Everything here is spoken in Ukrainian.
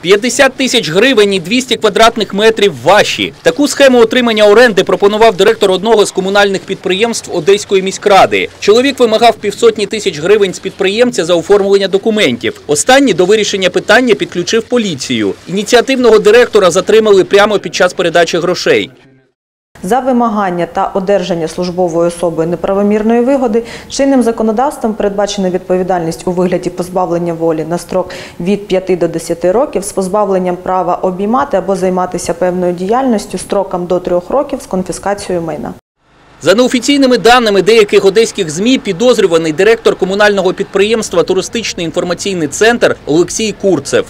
50 тисяч гривень і 200 квадратних метрів ваші. Таку схему отримання оренди пропонував директор одного з комунальних підприємств Одеської міськради. Чоловік вимагав півсотні тисяч гривень з підприємця за оформлення документів. Останні до вирішення питання підключив поліцію. Ініціативного директора затримали прямо під час передачі грошей. За вимагання та одержання службовою особою неправомірної вигоди чинним законодавством передбачена відповідальність у вигляді позбавлення волі на строк від 5 до 10 років з позбавленням права обіймати або займатися певною діяльністю строком до 3 років з конфіскацією майна. За неофіційними даними деяких одеських ЗМІ, підозрюваний директор комунального підприємства Туристичний інформаційний центр Олексій Курцев.